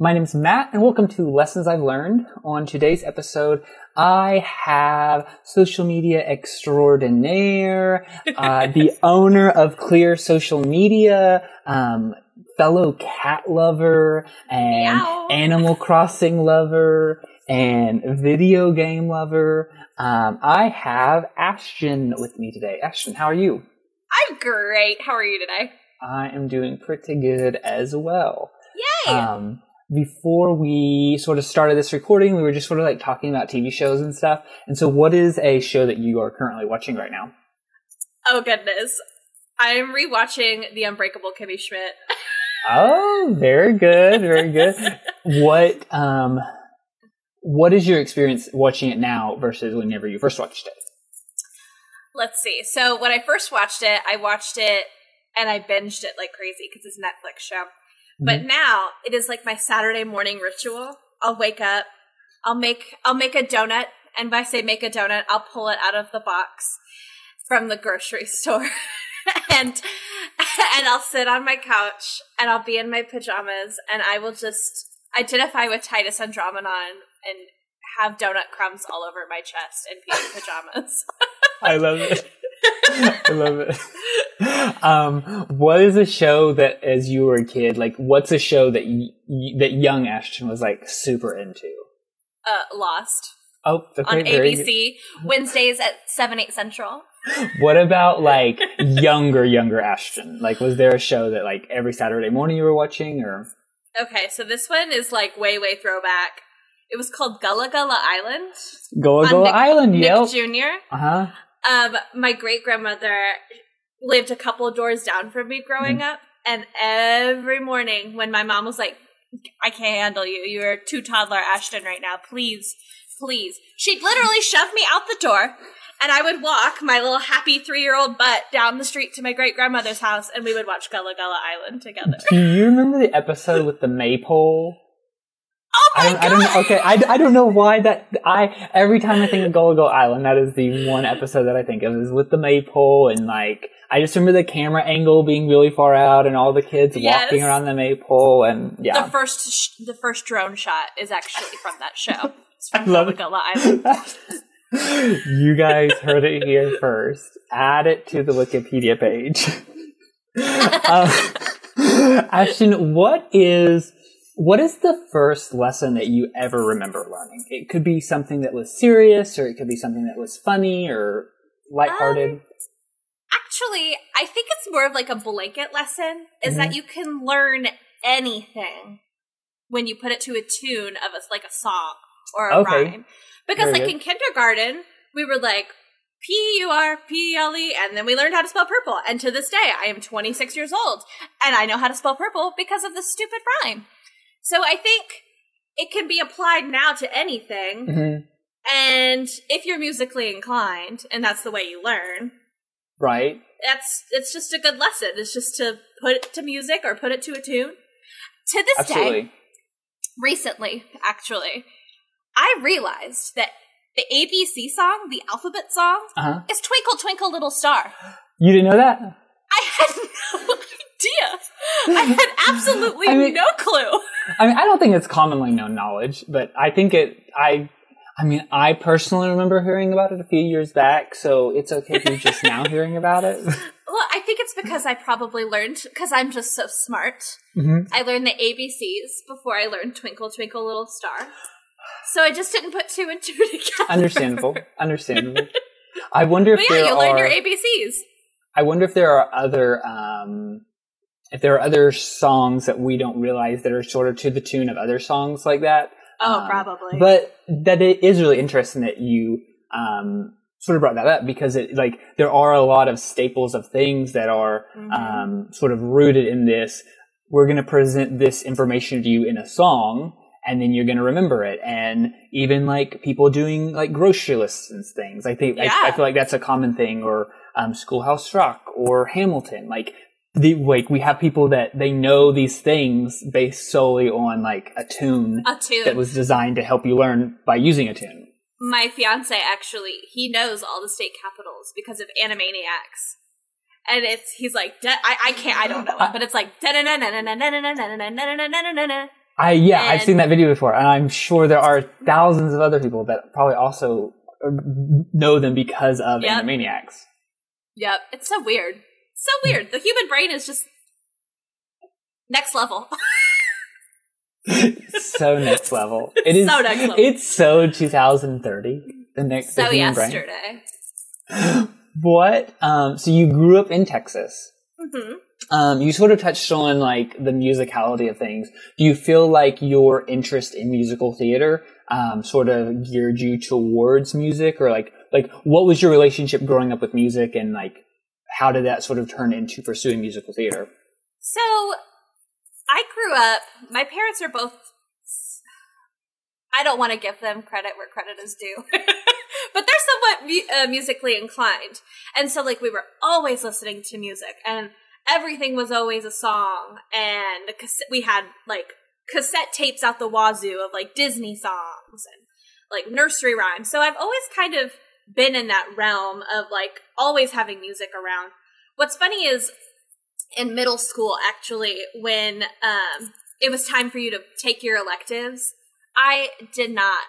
My name is Matt, and welcome to Lessons I've Learned. On today's episode, I have social media extraordinaire, uh, the owner of Cleer Social Media, um, fellow cat lover, and Meow. Animal Crossing lover, and video game lover. Um, I have Ashton with me today. Ashton, how are you? I'm great. How are you today? I am doing pretty good as well. Yay! Um, before we sort of started this recording, we were just sort of like talking about TV shows and stuff. And so, what is a show that you are currently watching right now? oh goodness, I'm rewatching The Unbreakable Kimmy Schmidt. Oh, very good, very good. what um, what is your experience watching it now versus whenever you first watched it? Let's see. So when I first watched it, I watched it and I binged it like crazy because it's a Netflix show. But mm-hmm. now it is like my Saturday morning ritual. I'll wake up, I'll make I'll make a donut, and by say make a donut, I'll pull it out of the box from the grocery store. and and I'll sit on my couch and I'll be in my pajamas and I will just identify with Titus Andromedon and have donut crumbs all over my chest in pajamas. I love it. I love it. Um, what is a show that, as you were a kid, like, what's a show that y- y- that young Ashton was like super into? uh, Lost Oh, okay, on very good. ABC Wednesdays at seven eight central. What about like younger, younger Ashton? Like, was there a show that like every Saturday morning you were watching, or Okay, so this one is like way way throwback. It was called Gullah Gullah Island. Gullah Gullah Nick- Island? Nick Yep. Jr. Uh huh. Um, my great grandmother lived a couple doors down from me growing Mm. up, and every morning when my mom was like, "I can't handle you. You're too toddler Ashton right now. Please, please," she'd literally shove me out the door. And I would walk my little happy three year old butt down the street to my great grandmother's house, and we would watch Gullah Gullah Island together. Do you remember the episode with the maypole? Oh my I don't, god! I don't know. Okay, I, I don't know why that I every time I think of Gullah Gullah Island, that is the one episode that I think of is with the maypole and like I just remember the camera angle being really far out and all the kids Yes. walking around the maypole and yeah, The first, sh- the first drone shot is actually from that show. It's I from love Gullah it. Island. you guys heard it here first. Add it to the Wikipedia page. uh, Ashton, what is what is the first lesson that you ever remember learning? It could be something that was serious, or it could be something that was funny or lighthearted. Um, Actually, I think it's more of like a blanket lesson. Is Mm-hmm. that you can learn anything when you put it to a tune of a like a song or a Okay. rhyme. Because Very like good. in kindergarten, we were like P U R P L E, and then we learned how to spell purple. And to this day, I am 26 years old, and I know how to spell purple because of this stupid rhyme. So I think it can be applied now to anything. Mhm. And if you're musically inclined, and that's the way you learn, Right? that's it's just a good lesson. It's just to put it to music or put it to a tune. To this day, recently, actually, I realized that the ABC song, the alphabet song, Uh huh. is Twinkle Twinkle Little Star. You didn't know that? I had no idea. I had absolutely I mean- no clue. I mean, I don't think it's commonly known knowledge, but I think it. I. I mean, I personally remember hearing about it a few years back, so it's okay if you're just now hearing about it. Well, I think it's because I probably learned because I'm just so smart. Mhm. I learned the ABCs before I learned Twinkle Twinkle Little Star. So I just didn't put two and two together. Understandable. Understandable. I wonder if But yeah, there you are. learn your ABCs. I wonder if there are other. Um, if there are other songs that we don't realize that are sort of to the tune of other songs like that. Oh, Um, probably. But that it is really interesting that you um, sort of brought that up because it like there are a lot of staples of things that are Mhm. um, sort of rooted in this. We're going to present this information to you in a song, and then you're going to remember it. And even like people doing like grocery lists and things. I think I, I feel like that's a common thing. Or um, Schoolhouse Rock or Hamilton. Like the like we have people that they know these things based solely on like a tune, a tune that was designed to help you learn by using a tune. My fiance actually, he knows all the state capitals because of Animaniacs. And it's he's like I I can't I don't know but it's like I yeah I've seen that video before and I'm sure there are thousands of other people that probably also know them because of Animaniacs. Yep, it's so weird. So weird. The human brain is just next level. so next level. It is So next level. It's so 2030. The next so the human brain. yesterday. What? Um, so you grew up in Texas. hmm Um, you sort of touched on like the musicality of things. Do you feel like your interest in musical theater um, sort of geared you towards music, or like like what was your relationship growing up with music, and like how did that sort of turn into pursuing musical theater? So I grew up, my parents are both, I don't want to give them credit where credit is due, but they're somewhat mu- uh, musically inclined. And so, like, we were always listening to music, and everything was always a song. And we had, like, cassette tapes out the wazoo of, like, Disney songs and, like, nursery rhymes. So I've always kind of been in that realm of, like, always having music around. What's funny is in middle school actually when um it was time for you to take your electives i did not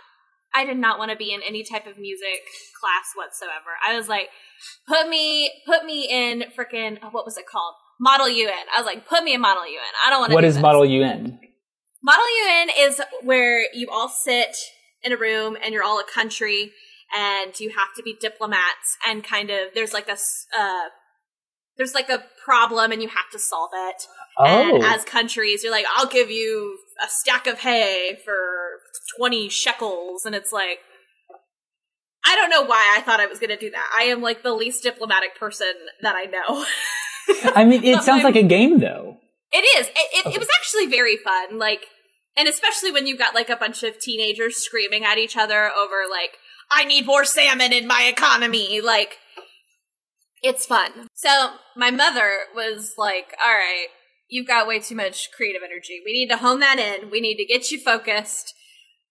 i did not want to be in any type of music class whatsoever i was like put me put me in freaking what was it called model un i was like put me in model un i don't want to What is this. Model UN? Model UN is where you all sit in a room and you're all a country and you have to be diplomats and kind of there's like a uh, there's like a problem and you have to solve it. And Oh, as countries, you're like, I'll give you a stack of hay for 20 shekels. And it's like, I don't know why I thought I was going to do that. I am like the least diplomatic person that I know. I mean, it sounds like a game though. It is. It, it, it was actually very fun. Like, and especially when you've got like a bunch of teenagers screaming at each other over like, "I need more salmon in my economy." Like, it's fun. So my mother was like, "All right, you've got way too much creative energy. We need to hone that in. We need to get you focused.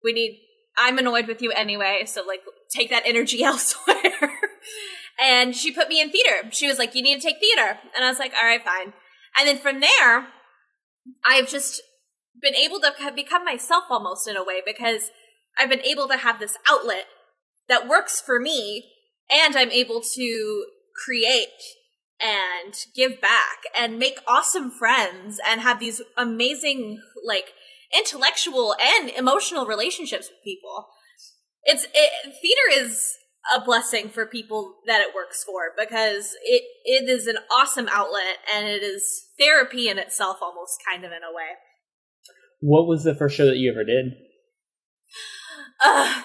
We need. I'm annoyed with you anyway, so like, take that energy elsewhere." and she put me in theater. She was like, "You need to take theater," and I was like, "All right, fine." And then from there, I've just been able to become myself almost in a way because I've been able to have this outlet that works for me and I'm able to create and give back and make awesome friends and have these amazing like intellectual and emotional relationships with people. It's it, theater is a blessing for people that it works for because it it is an awesome outlet and it is therapy in itself almost kind of in a way. What was the first show that you ever did? Ugh.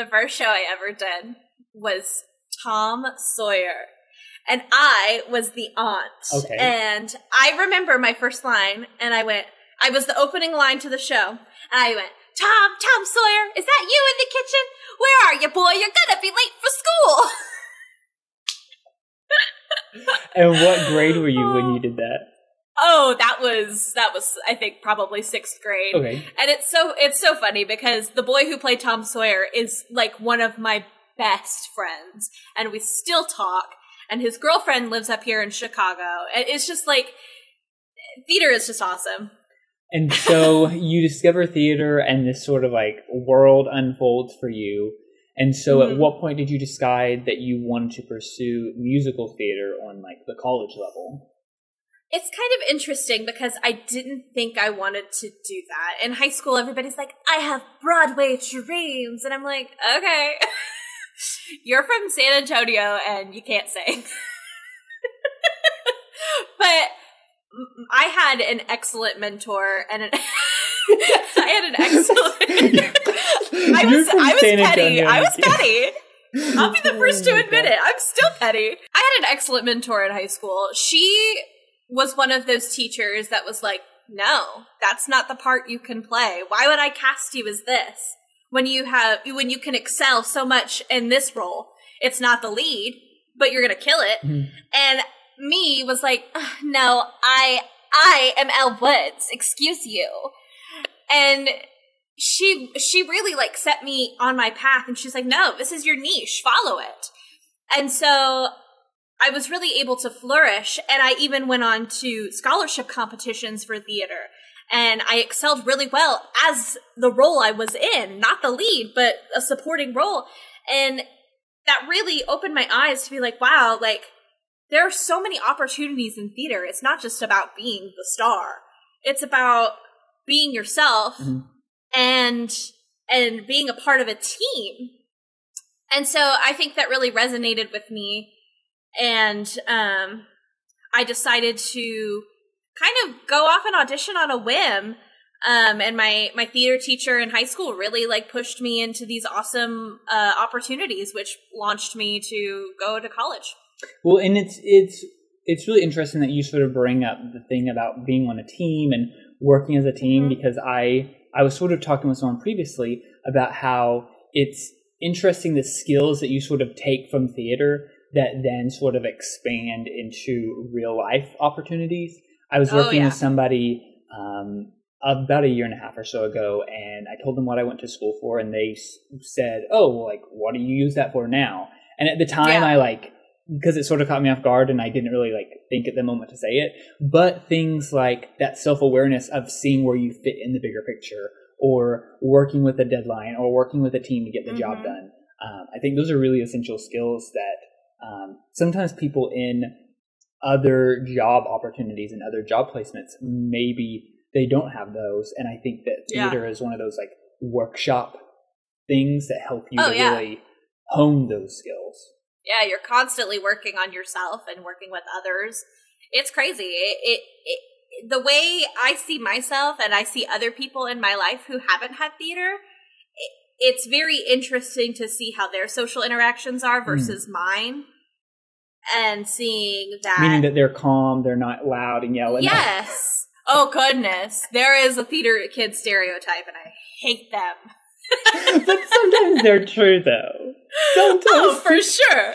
The first show I ever did was Tom Sawyer. And I was the aunt. Okay. And I remember my first line, and I went, I was the opening line to the show, and I went, Tom, Tom Sawyer, is that you in the kitchen? Where are you, boy? You're gonna be late for school. And what grade were you when you did that? Oh, that was that was I think probably sixth grade. Okay. And it's so it's so funny because the boy who played Tom Sawyer is like one of my best friends, and we still talk. And his girlfriend lives up here in Chicago. And it's just like theater is just awesome. And so you discover theater and this sort of like world unfolds for you. And so at Mhm. what point did you decide that you wanted to pursue musical theater on like the college level? It's kind of interesting because I didn't think I wanted to do that. In high school, everybody's like, I have Broadway dreams. And I'm like, okay. You're from San Antonio and you can't sing. but I had an excellent mentor and an I had an excellent I was I was San petty. Antonio, I was petty. I'll be the first to Oh admit it. I'm still petty. I had an excellent mentor in high school. She was one of those teachers that was like, no, that's not the part you can play. Why would I cast you as this? When you have, when you can excel so much in this role, it's not the lead, but you're going to kill it. Mhm. And me was like, no, I, I am Elle Woods. Excuse you. And she, she really like set me on my path and she's like, no, this is your niche. Follow it. And so I was really able to flourish. And I even went on to scholarship competitions for theater. and I excelled really well as the role I was in, not the lead, but a supporting role. And that really opened my eyes to be like, wow, like there are so many opportunities in theater. It's not just about being the star. It's about being yourself mm-hmm. and and being a part of a team. And so I think that really resonated with me and um I decided to kind of go off and audition on a whim. Um, and my my theater teacher in high school really like pushed me into these awesome uh, opportunities, which launched me to go to college. Well, and it's it's it's really interesting that you sort of bring up the thing about being on a team and working as a team mm-hmm. because I I was sort of talking with someone previously about how it's interesting the skills that you sort of take from theater that then sort of expand into real life opportunities. I was oh, working oh, yeah. with somebody um, about a year and a half or so ago, and I told them what I went to school for, and they said, "Oh, well, like, what do you use that for now?" And at the time, yeah. I like because it sort of caught me off guard, and I didn't really like think at the moment to say it. But things like that self awareness of seeing where you fit in the bigger picture, or working with a deadline, or working with a team to get the mm-hmm. job done. Um, I think those are really essential skills that um, sometimes people in other job opportunities and other job placements, maybe they don't have those. And I think that theater yeah. is one of those like workshop things that help you oh, to yeah. really hone those skills. Yeah, you're constantly working on yourself and working with others. It's crazy. It, it, it the way I see myself and I see other people in my life who haven't had theater, it's very interesting to see how their social interactions are hmm. versus mm. mine and seeing that meaning that they're calm, they're not loud and yelling. Yes. oh goodness, there is a theater kid stereotype, and I hate them. but sometimes they're true, though. Sometimes. Oh, for sure.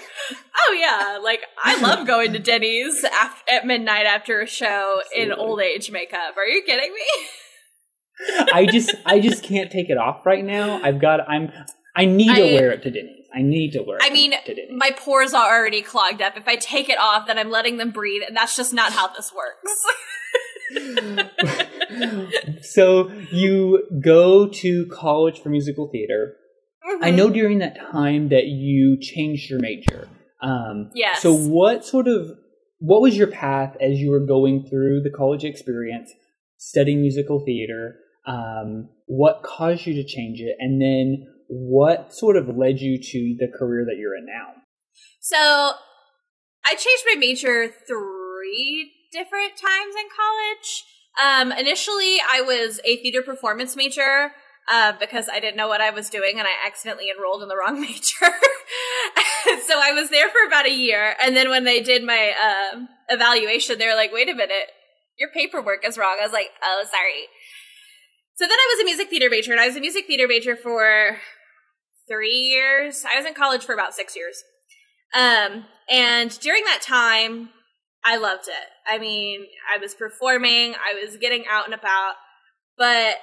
Oh yeah, like I love going to Denny's after, at midnight after a show Absolutely. in old age makeup. Are you kidding me? I just I just can't take it off right now. I've got I'm I need I, to wear it to Denny's. I need to wear. It. I mean, my pores are already clogged up. If I take it off, then I'm letting them breathe, and that's just not how this works. so you go to college for musical theater. Mm-hmm. I know during that time that you changed your major. Um, yes. So what sort of what was your path as you were going through the college experience, studying musical theater? Um, what caused you to change it, and then what sort of led you to the career that you're in now? So I changed my major three different times in college. Um, initially, I was a theater performance major uh, because I didn't know what I was doing and I accidentally enrolled in the wrong major. so I was there for about a year. And then when they did my uh, evaluation, they were like, wait a minute, your paperwork is wrong. I was like, oh, sorry. So then I was a music theater major, and I was a music theater major for three years. I was in college for about six years. Um, and during that time, I loved it. I mean, I was performing, I was getting out and about, but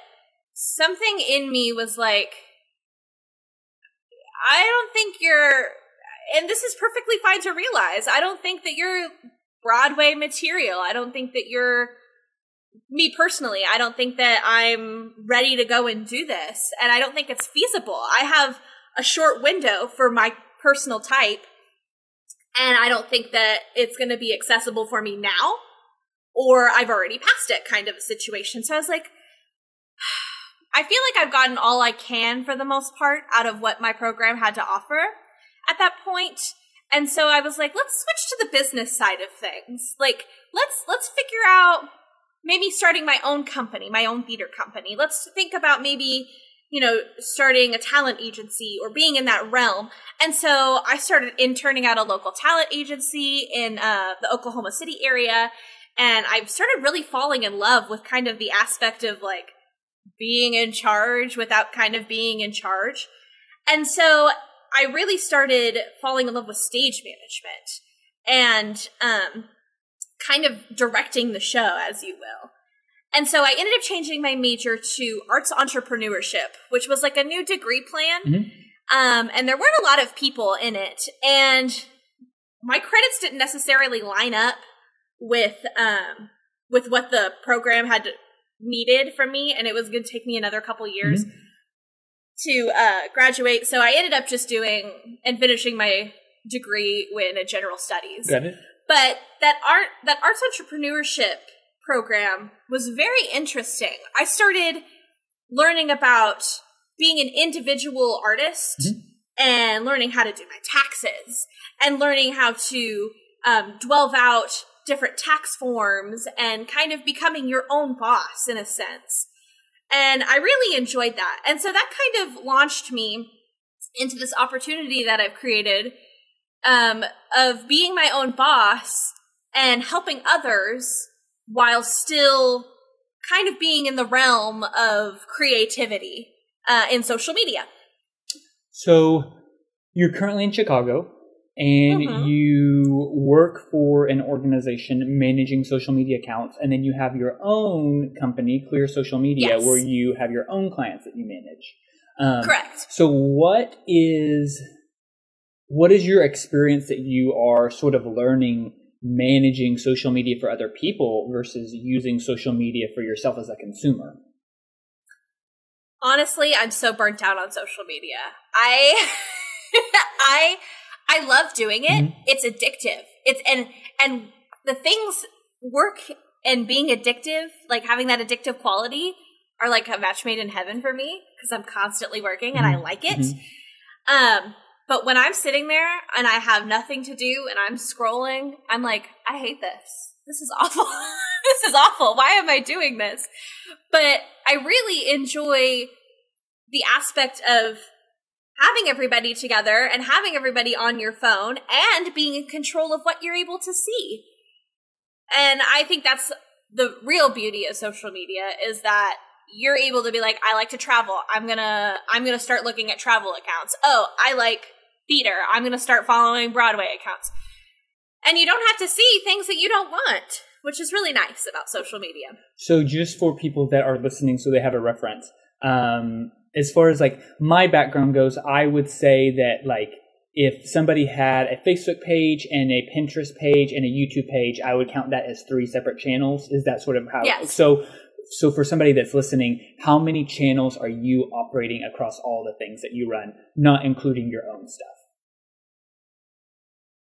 something in me was like, I don't think you're, and this is perfectly fine to realize, I don't think that you're Broadway material. I don't think that you're, me personally, I don't think that I'm ready to go and do this. And I don't think it's feasible. I have a short window for my personal type. And I don't think that it's going to be accessible for me now, or I've already passed it kind of a situation. So I was like, I feel like I've gotten all I can for the most part out of what my program had to offer at that point. And so I was like, let's switch to the business side of things. Like, let's let's figure out maybe starting my own company, my own theater company. Let's think about maybe you know, starting a talent agency or being in that realm. And so I started interning at a local talent agency in uh, the Oklahoma City area. And I started really falling in love with kind of the aspect of like being in charge without kind of being in charge. And so I really started falling in love with stage management and um, kind of directing the show, as you will. And so I ended up changing my major to arts entrepreneurship, which was like a new degree plan. Mm-hmm. Um, and there weren't a lot of people in it. And my credits didn't necessarily line up with um, with what the program had needed from me, and it was going to take me another couple years mm-hmm. to uh, graduate. So I ended up just doing and finishing my degree with a general studies. Got it. But that art, that arts entrepreneurship program was very interesting. I started learning about being an individual artist mm-hmm. and learning how to do my taxes and learning how to um, delve out different tax forms and kind of becoming your own boss in a sense. And I really enjoyed that. And so that kind of launched me into this opportunity that I've created um, of being my own boss and helping others while still kind of being in the realm of creativity uh, in social media. So you're currently in Chicago and mm-hmm. you work for an organization managing social media accounts and then you have your own company Cleer social media yes. where you have your own clients that you manage um, correct so what is what is your experience that you are sort of learning managing social media for other people versus using social media for yourself as a consumer honestly i'm so burnt out on social media i i I love doing it. Mm-hmm. It's addictive. It's and and the things work and being addictive, like having that addictive quality, are like a match made in heaven for me because I'm constantly working and mm-hmm. I like it. Mm-hmm. Um, but when I'm sitting there and I have nothing to do and I'm scrolling, I'm like, I hate this. This is awful. this is awful. Why am I doing this? But I really enjoy the aspect of having everybody together and having everybody on your phone and being in control of what you're able to see. And I think that's the real beauty of social media is that you're able to be like I like to travel. I'm going to I'm to start looking at travel accounts. Oh, I like theater. I'm going to start following Broadway accounts. And you don't have to see things that you don't want, which is really nice about social media. So just for people that are listening so they have a reference. Um as far as like my background goes, I would say that like if somebody had a Facebook page and a Pinterest page and a YouTube page, I would count that as three separate channels. Is that sort of how? Yes. So, so for somebody that's listening, how many channels are you operating across all the things that you run, not including your own stuff?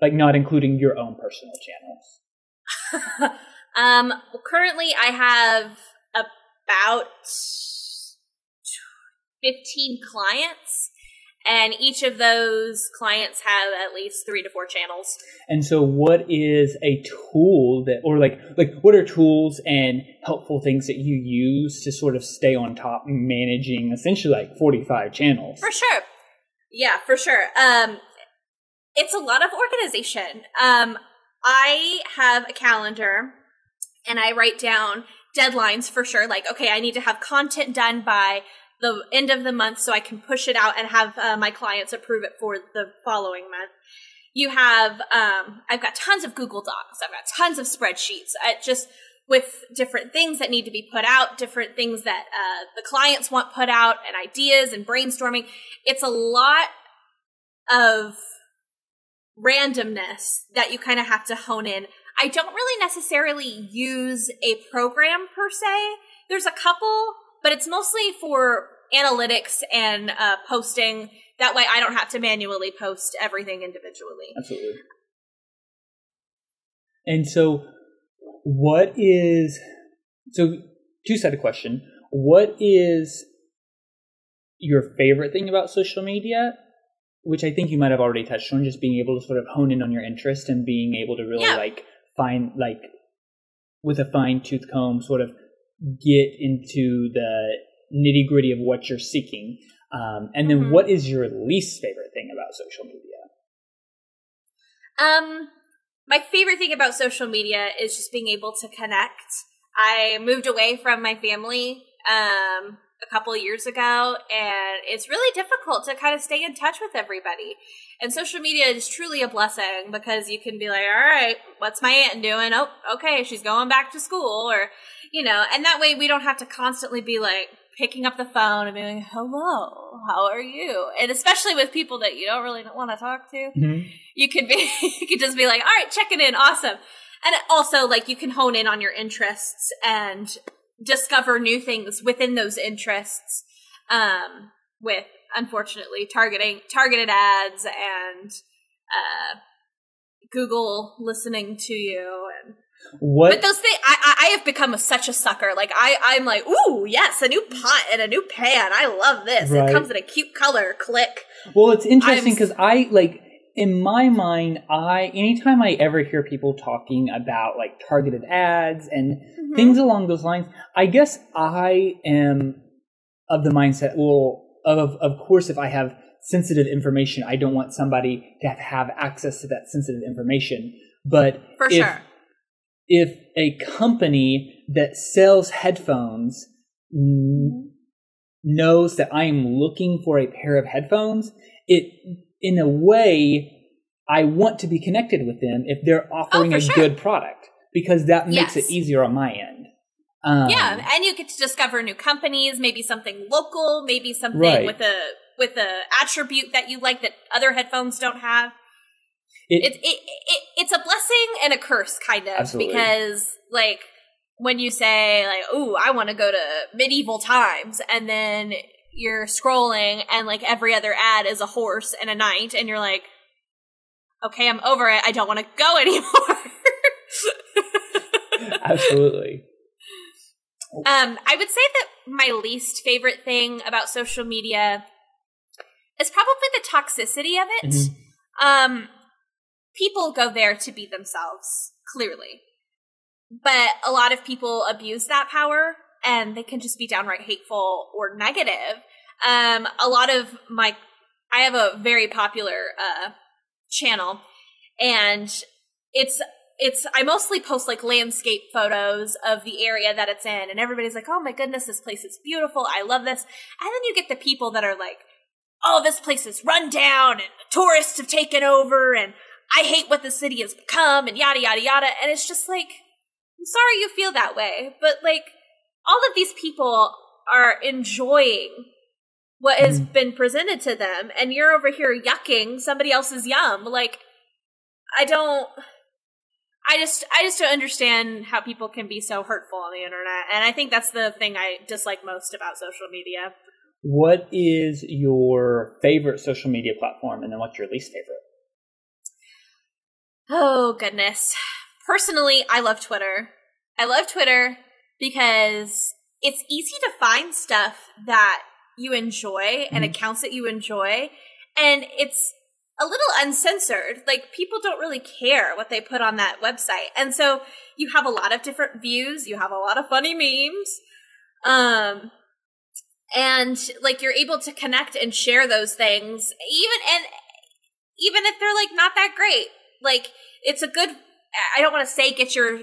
Like not including your own personal channels. um, currently I have about 15 clients and each of those clients have at least three to four channels. And so what is a tool that or like like what are tools and helpful things that you use to sort of stay on top managing essentially like 45 channels? For sure. Yeah for sure. Um it's a lot of organization. Um i have a calendar and i write down deadlines for sure. Like okay i need to have content done by the end of the month so I can push it out and have uh, my clients approve it for the following month. You have, um, I've got tons of Google Docs. I've got tons of spreadsheets. I just with different things that need to be put out, different things that uh, the clients want put out, and ideas and brainstorming. It's a lot of randomness that you kind of have to hone in. I don't really necessarily use a program per se. There's a couple, but it's mostly for analytics and uh, posting. That way, I don't have to manually post everything individually. Absolutely. And so, what is so? Two sided question. What is your favorite thing about social media? Which I think you might have already touched on, just being able to sort of hone in on your interest and being able to really yeah. like find like with a fine tooth comb, sort of get into the nitty gritty of what you're seeking. Um, and then, mm-hmm. what is your least favorite thing about social media? Um, my favorite thing about social media is just being able to connect. I moved away from my family um, a couple years ago, and it's really difficult to kind of stay in touch with everybody. And social media is truly a blessing because you can be like, all right, what's my aunt doing? Oh, okay, she's going back to school, or, you know, and that way we don't have to constantly be like, picking up the phone and being hello how are you and especially with people that you don't really want to talk to mm-hmm. you could be you could just be like all right checking in awesome and also like you can hone in on your interests and discover new things within those interests um, with unfortunately targeting targeted ads and uh, Google listening to you and what but those things I, I have become a, such a sucker like I I'm like ooh yes a new pot and a new pan I love this Right. it comes in a cute color click Well, it's interesting because I like in my mind, I anytime I ever hear people talking about like targeted ads and Mm-hmm. things along those lines, I guess I am of the mindset. Well, of of course, if I have sensitive information, I don't want somebody to have, have access to that sensitive information. But for if, sure if a company that sells headphones n- knows that I am looking for a pair of headphones, it in a way I want to be connected with them if they're offering for a sure. good product because that makes Yes. it easier on my end. Um, yeah and you get to discover new companies maybe something local maybe something Right. with a with a attribute that you like that other headphones don't have it, it, it, it it's a blessing and a curse kind of Absolutely. because like when you say like oh i want to go to medieval times and then you're scrolling and like every other ad is a horse and a knight and you're like okay i'm over it i don't want to go anymore absolutely. Um, I would say that my least favorite thing about social media is probably the toxicity of it. Mhm. Um, people go there to be themselves, clearly. But a lot of people abuse that power and they can just be downright hateful or negative. Um, a lot of my, I have a very popular, uh, channel and it's it's I mostly post like landscape photos of the area that it's in, and everybody's like, "Oh my goodness, this place is beautiful. I love this." And then you get the people that are like, "Oh, this place is run down, and tourists have taken over, and I hate what the city has become, and yada yada yada." And it's just like, I'm sorry you feel that way, but like, all of these people are enjoying what has mm-hmm. been presented to them, and you're over here yucking somebody else's yum. Like, I don't. I just I just don't understand how people can be so hurtful on the internet. And I think that's the thing I dislike most about social media. What is your favorite social media platform, and then what's your least favorite? Oh goodness. Personally, I love Twitter. I love Twitter because it's easy to find stuff that you enjoy and Mhm. accounts that you enjoy and it's a little uncensored. Like people don't really care what they put on that website. And so you have a lot of different views, you have a lot of funny memes. Um and like you're able to connect and share those things even and even if they're like not that great. Like it's a good I don't want to say get your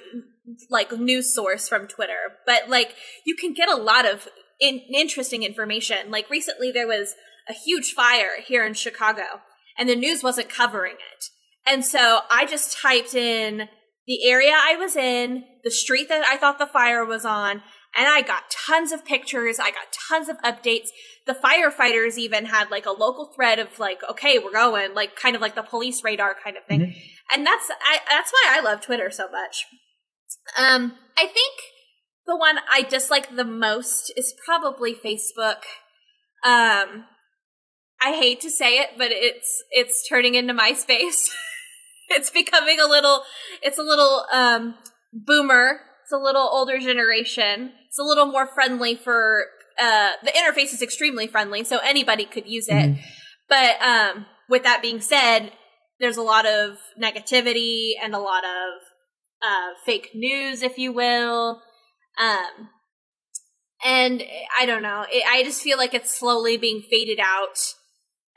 like news source from Twitter, but like you can get a lot of in- interesting information. Like recently there was a huge fire here in Chicago and the news wasn't covering it. And so I just typed in the area I was in, the street that I thought the fire was on, and I got tons of pictures. I got tons of updates. The firefighters even had like a local thread of like, okay, we're going, like kind of like the police radar kind of thing. Mhm. And that's I, that's why I love Twitter so much. Um, I think the one I dislike the most is probably Facebook. Um, I hate to say it, but it's it's turning into MySpace. it's becoming a little it's a little um boomer. It's a little older generation. It's a little more friendly for uh the interface is extremely friendly, so anybody could use it. Mhm. But um with that being said, there's a lot of negativity and a lot of uh fake news, if you will. Um and I don't know. It, I just feel like it's slowly being faded out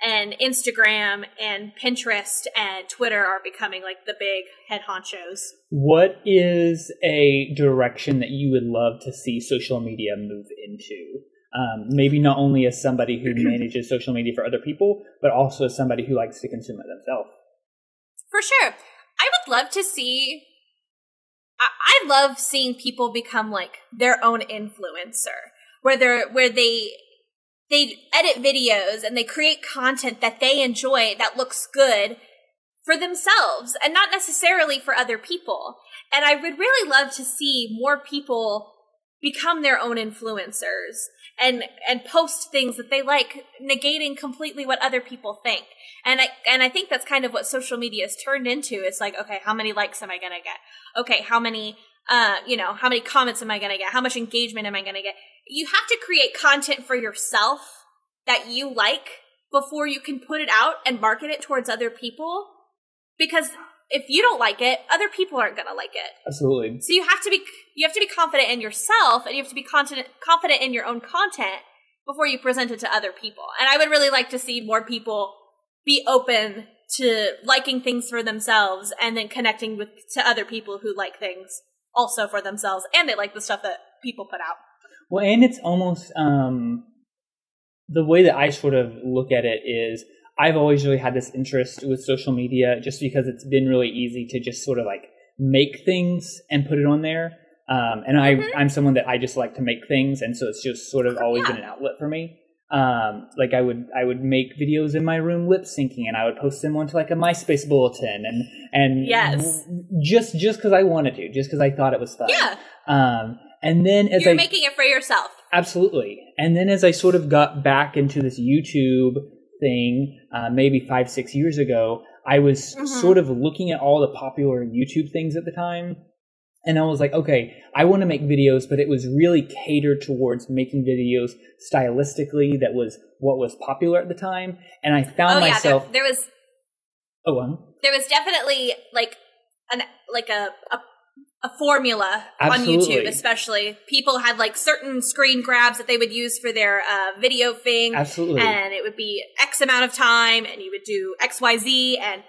and Instagram and Pinterest and Twitter are becoming like the big head honchos. What is a direction that you would love to see social media move into? Um, maybe not only as somebody who manages social media for other people, but also as somebody who likes to consume it themselves. For sure. I would love to see I, I love seeing people become like their own influencer. Where they're where they they edit videos and they create content that they enjoy that looks good for themselves and not necessarily for other people. And I would really love to see more people become their own influencers and and post things that they like negating completely what other people think. And i and i think that's kind of what social media has turned into. It's like okay how many likes am i going to get? Okay how many uh you know how many comments am i going to get how much engagement am i going to get you have to create content for yourself that you like before you can put it out and market it towards other people because if you don't like it, other people aren't going to like it. Absolutely. So you have to be you have to be confident in yourself and you have to be confident confident in your own content before you present it to other people. And I would really like to see more people be open to liking things for themselves and then connecting with to other people who like things also for themselves and they like the stuff that people put out. Well, and it's almost um the way that I sort of look at it is I've always really had this interest with social media just because it's been really easy to just sort of like make things and put it on there. Um, and I, mm-hmm. I'm someone that I just like to make things, and so it's just sort of always yeah. been an outlet for me. Um, like I would, I would make videos in my room lip syncing, and I would post them onto like a MySpace bulletin, and and yes, just just because I wanted to, just because I thought it was fun. Yeah. Um, and then as you're I, making it for yourself, absolutely. And then as I sort of got back into this YouTube thing, uh, maybe five six years ago, I was mm-hmm. sort of looking at all the popular YouTube things at the time. And I was like, okay, I want to make videos, but it was really catered towards making videos stylistically that was what was popular at the time. And I found oh, yeah, myself. There, there was. Oh, um, there was definitely like an like a, a a formula Absolutely. on YouTube, especially. People had like certain screen grabs that they would use for their uh, video thing. Absolutely. And it would be X amount of time, and you would do X, Y, Z, and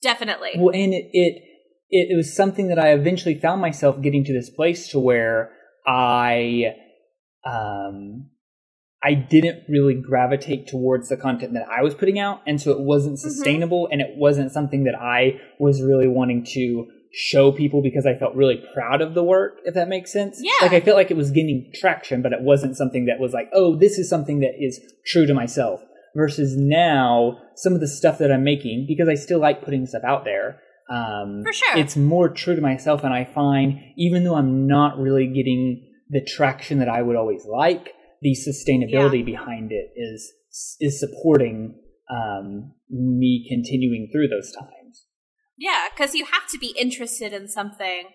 definitely. Well, and it, it it was something that I eventually found myself getting to this place to where I um I didn't really gravitate towards the content that I was putting out, and so it wasn't mm-hmm. sustainable, mm-hmm. and it wasn't something that I was really wanting to show people because I felt really proud of the work, if that makes sense. Yeah. Like I felt like it was gaining traction, but it wasn't something that was like, oh, this is something that is true to myself. Versus now, some of the stuff that I'm making, because I still like putting stuff out there. Um, For sure. It's more true to myself, and I find even though I'm not really getting the traction that I would always like, the sustainability yeah. behind it is is supporting um, me continuing through those times. Yeah, because you have to be interested in something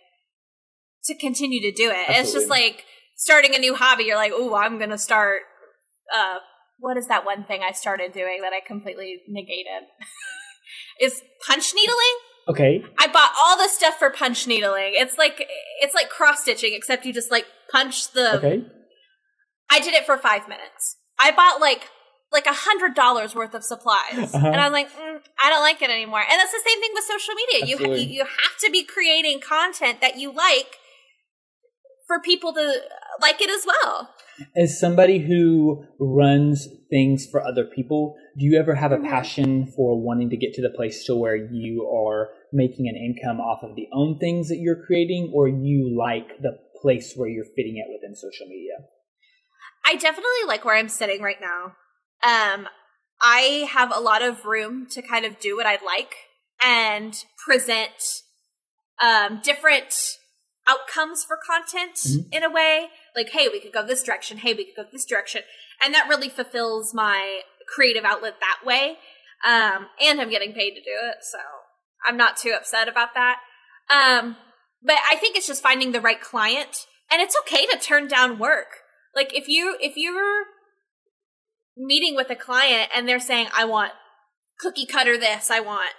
to continue to do it. Absolutely. It's just like starting a new hobby. You're like, oh, I'm going to start. Uh, what is that one thing I started doing that I completely negated? is punch needling. Okay. I bought all the stuff for punch needling. It's like it's like cross stitching, except you just like punch the. Okay. I did it for five minutes. I bought like like a hundred dollars worth of supplies, uh-huh. and I'm like, mm, I don't like it anymore. And that's the same thing with social media. You you have to be creating content that you like for people to like it as well. As somebody who runs things for other people, do you ever have a mm-hmm. passion for wanting to get to the place to where you are making an income off of the own things that you're creating, or you like the place where you're fitting it within social media? I definitely like where I'm sitting right now. Um, I have a lot of room to kind of do what I'd like and present um, different outcomes for content mm-hmm. in a way. Like, hey, we could go this direction. Hey, we could go this direction. And that really fulfills my creative outlet that way. Um, and I'm getting paid to do it. So I'm not too upset about that. Um, but I think it's just finding the right client and it's okay to turn down work. Like if you, if you're meeting with a client and they're saying, I want cookie cutter this, I want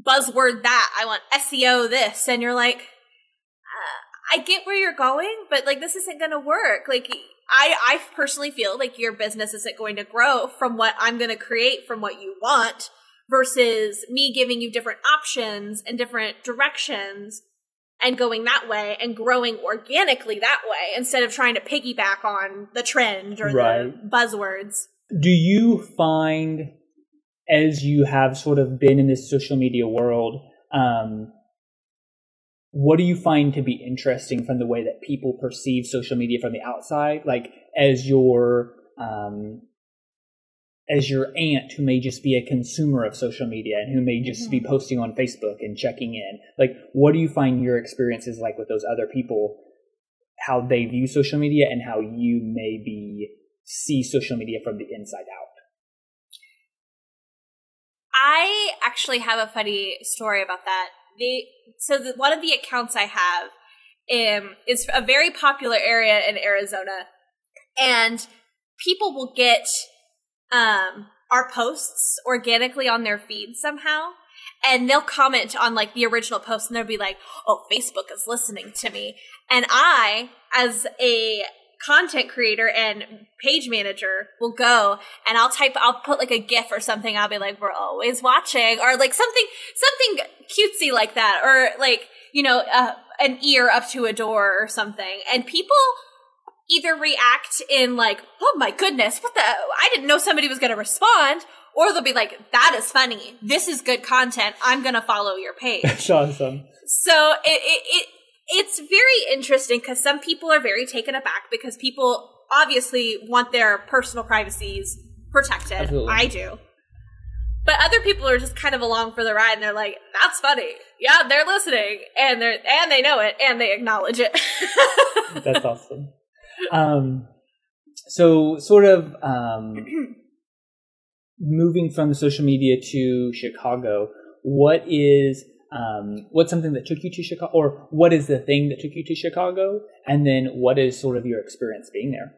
buzzword that, I want SEO this, and you're like, uh, I get where you're going, but like this isn't going to work. Like I, I personally feel like your business isn't going to grow from what I'm going to create from what you want versus me giving you different options and different directions and going that way and growing organically that way instead of trying to piggyback on the trend or right. the buzzwords. Do you find, as you have sort of been in this social media world, um, what do you find to be interesting from the way that people perceive social media from the outside? Like, as your um, as your aunt who may just be a consumer of social media and who may just mm-hmm. be posting on Facebook and checking in. Like, what do you find your experiences like with those other people? how they view social media and how you maybe see social media from the inside out. I actually have a funny story about that. The so the, one of the accounts I have um, is a very popular area in Arizona, and people will get um, our posts organically on their feed somehow. And they'll comment on like the original post and they'll be like, oh, Facebook is listening to me. And I, as a content creator and page manager will go and I'll type, I'll put like a GIF or something. I'll be like, we're always watching or like something, something cutesy like that. Or like, you know, uh, an ear up to a door or something. And people either react in like, oh my goodness, what the, I didn't know somebody was going to respond. Or they'll be like, that is funny. This is good content. I'm going to follow your page. That's awesome. So it, it, it it's very interesting because some people are very taken aback because people obviously want their personal privacies protected. Absolutely. I do. But other people are just kind of along for the ride and they're like, that's funny. Yeah, they're listening and they're and they know it and they acknowledge it. that's awesome. Um so sort of um moving from social media to Chicago, what is um, what's something that took you to Chicago, or what is the thing that took you to Chicago, and then what is sort of your experience being there?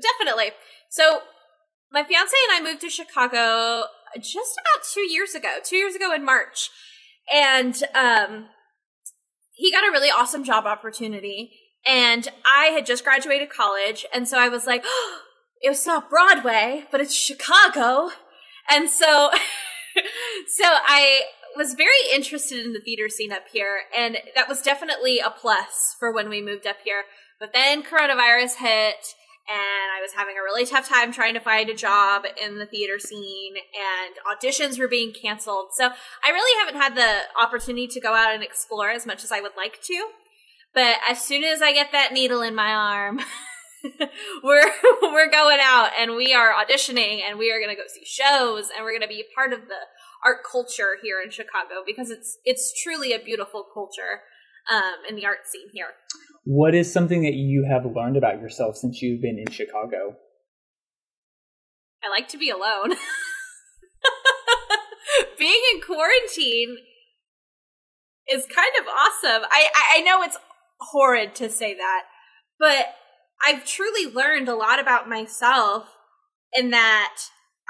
Definitely. So, my fiance and I moved to Chicago just about two years ago. Two years ago in March, and um, he got a really awesome job opportunity, and I had just graduated college, and so I was like, oh, it was not Broadway, but it's Chicago, and so. so I was very interested in the theater scene up here, and that was definitely a plus for when we moved up here. But then coronavirus hit, and I was having a really tough time trying to find a job in the theater scene, and auditions were being canceled. So I really haven't had the opportunity to go out and explore as much as I would like to. But as soon as I get that needle in my arm, we're we're going out and we are auditioning and we are going to go see shows and we're going to be part of the art culture here in Chicago because it's it's truly a beautiful culture um, in the art scene here. What is something that you have learned about yourself since you've been in Chicago? I like to be alone. Being in quarantine is kind of awesome. I, I know it's horrid to say that, but I've truly learned a lot about myself in that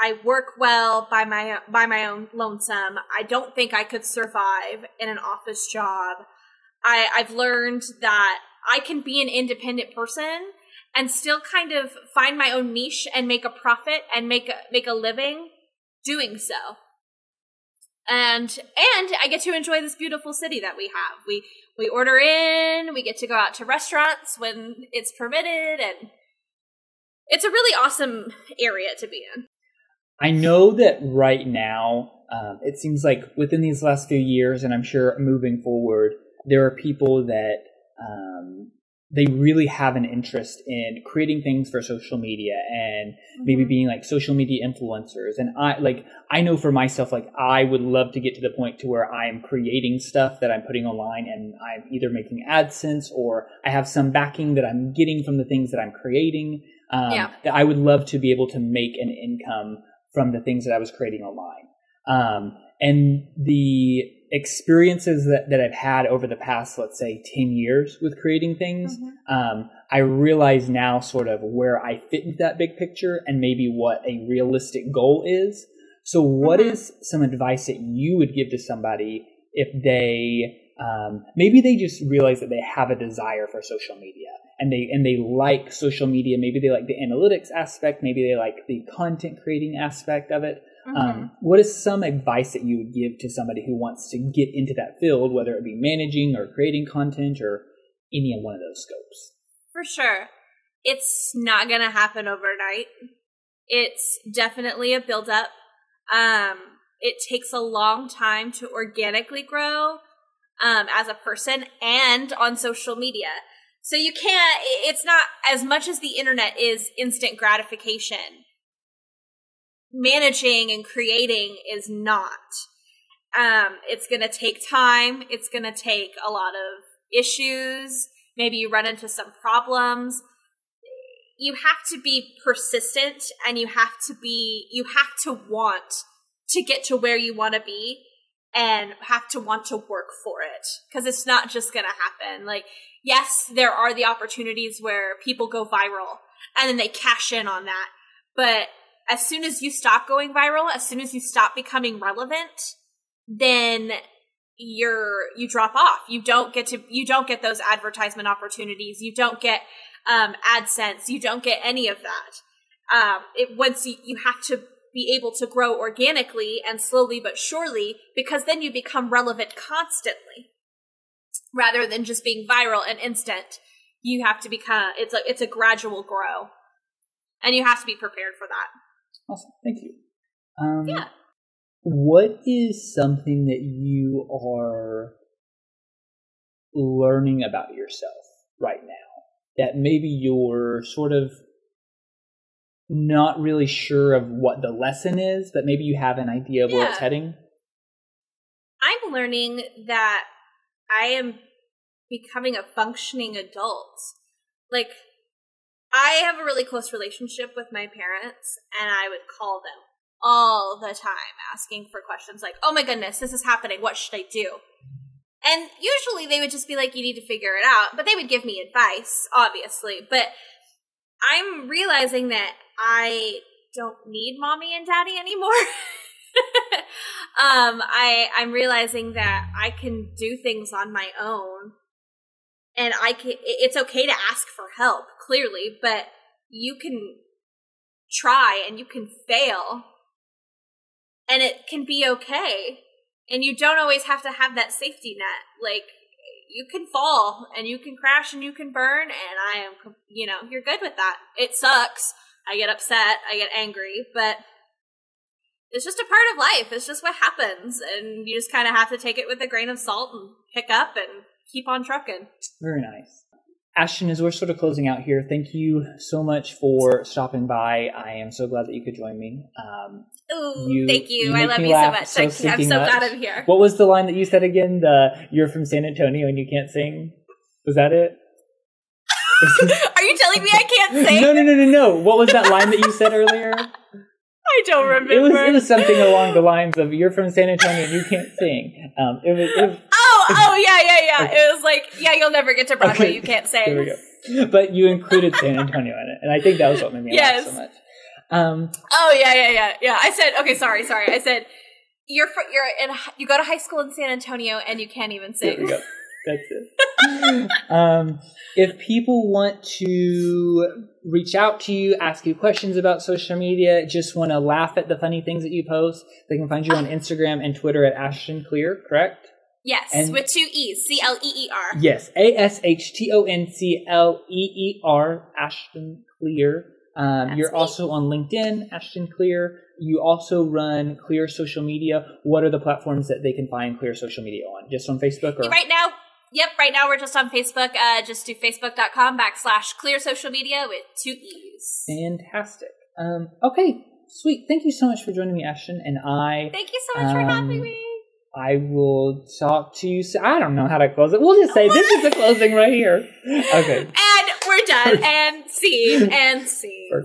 I work well by my by my own lonesome. I don't think I could survive in an office job. I, I've learned that I can be an independent person and still kind of find my own niche and make a profit and make a, make a living doing so. And and I get to enjoy this beautiful city that we have. We we order in, we get to go out to restaurants when it's permitted and it's a really awesome area to be in. I know that right now, um, it seems like within these last few years, and I'm sure moving forward, there are people that um, they really have an interest in creating things for social media and mm-hmm. maybe being like social media influencers. And I like I know for myself, like I would love to get to the point to where I am creating stuff that I'm putting online and I'm either making AdSense or I have some backing that I'm getting from the things that I'm creating. Um, yeah. That I would love to be able to make an income from the things that I was creating online. Um, and the experiences that, that I've had over the past, let's say, 10 years with creating things, mm-hmm. um, I realize now sort of where I fit into that big picture and maybe what a realistic goal is. So, what mm-hmm. is some advice that you would give to somebody if they um, maybe they just realize that they have a desire for social media and they and they like social media. Maybe they like the analytics aspect. Maybe they like the content creating aspect of it. Mm-hmm. Um, what is some advice that you would give to somebody who wants to get into that field, whether it be managing or creating content or any one of those scopes? For sure, it's not going to happen overnight. It's definitely a buildup. Um, it takes a long time to organically grow um, as a person and on social media. So you can't, it's not as much as the internet is instant gratification. Managing and creating is not. Um, it's going to take time. It's going to take a lot of issues maybe you run into some problems. You have to be persistent and you have to be, you have to want to get to where you want to be and have to want to work for it because it's not just going to happen. Like, yes, there are the opportunities where people go viral and then they cash in on that. But as soon as you stop going viral, as soon as you stop becoming relevant, then you're you drop off. You don't get to you don't get those advertisement opportunities. You don't get um, AdSense. You don't get any of that. Um, it once you, you have to be able to grow organically and slowly but surely because then you become relevant constantly rather than just being viral and instant you have to become it's a it's a gradual grow and you have to be prepared for that awesome thank you um, yeah what is something that you are learning about yourself right now that maybe you're sort of not really sure of what the lesson is, but maybe you have an idea of yeah. where it's heading? I'm learning that I am becoming a functioning adult. Like, I have a really close relationship with my parents, and I would call them all the time asking for questions like, oh my goodness, this is happening. What should I do? And usually they would just be like, you need to figure it out. But they would give me advice, obviously. But I'm realizing that I don't need mommy and daddy anymore. um, I I'm realizing that I can do things on my own, and I can. It's okay to ask for help, clearly, but you can try and you can fail, and it can be okay. And you don't always have to have that safety net. Like you can fall and you can crash and you can burn, and I am, you know, you're good with that. It sucks I get upset, I get angry, but it's just a part of life. It's just what happens. And you just kind of have to take it with a grain of salt and pick up and keep on trucking. Very nice. Ashton, as we're sort of closing out here, thank you so much for stopping by. I am so glad that you could join me. Um, Ooh, you, thank you. you I love you so much. So I'm so glad I'm here. What was the line that you said again? The you're from San Antonio and you can't sing. Was that it? Are you telling me I can't sing? No, no, no, no, no. What was that line that you said earlier? I don't remember. It was it was something along the lines of "You're from San Antonio, and you can't sing." Um, it was. It was oh, yeah, yeah, yeah. Okay. It was like, yeah, you'll never get to Broadway. Okay. You can't sing. There we go. But you included San Antonio in it, and I think that was what made me yes. laugh so much. Um, oh yeah, yeah, yeah, yeah. I said, okay, sorry, sorry. I said you're fr- you're in you go to high school in San Antonio, and you can't even sing. There we go. That's it. um, if people want to reach out to you, ask you questions about social media, just want to laugh at the funny things that you post, they can find you on Instagram and Twitter at Ashton Cleer, correct? Yes, and with two E's, C L E E R. Yes, A S H T O N C L E E R, Ashton Cleer. Um, you're me. also on LinkedIn, Ashton Cleer. You also run Cleer Social Media. What are the platforms that they can find Cleer Social Media on? Just on Facebook or right now? Yep, right now we're just on Facebook. Uh, just do facebook.com backslash cleer social media with two E's. Fantastic. Um, okay, sweet. Thank you so much for joining me, Ashton. And I. Thank you so much um, for having um, me. I will talk to you. So- I don't know how to close it. We'll just say this is the closing right here. Okay. And we're done. and scene. And scene.